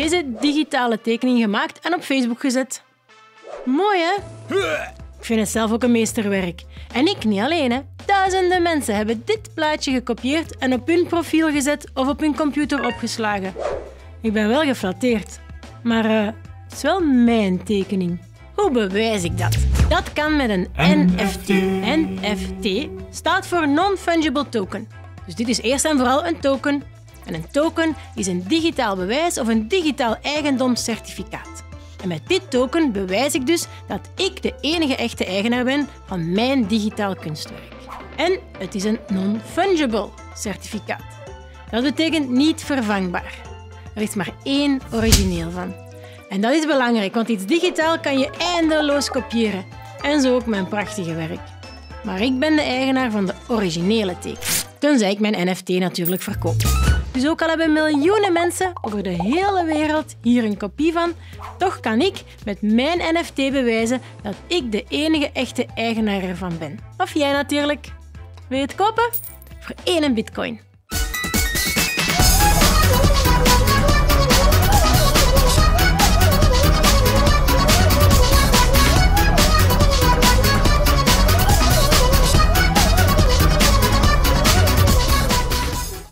deze digitale tekening gemaakt en op Facebook gezet. Mooi hè? Ik vind het zelf ook een meesterwerk. En ik niet alleen hè. Duizenden mensen hebben dit plaatje gekopieerd en op hun profiel gezet of op hun computer opgeslagen. Ik ben wel geflatteerd, maar eh, het is wel mijn tekening. Hoe bewijs ik dat? Dat kan met een NFT. NFT staat voor Non-Fungible Token. Dus dit is eerst en vooral een token. En een token is een digitaal bewijs of een digitaal eigendomscertificaat. En met dit token bewijs ik dus dat ik de enige echte eigenaar ben van mijn digitaal kunstwerk. En het is een non-fungible certificaat. Dat betekent niet vervangbaar. Er is maar één origineel van. En dat is belangrijk, want iets digitaal kan je eindeloos kopiëren. En zo ook mijn prachtige werk. Maar ik ben de eigenaar van de originele teken. Tenzij ik mijn NFT natuurlijk verkoop. Dus ook al hebben miljoenen mensen over de hele wereld hier een kopie van, toch kan ik met mijn NFT bewijzen dat ik de enige echte eigenaar ervan ben. Of jij natuurlijk. Wil je het kopen? Voor één bitcoin.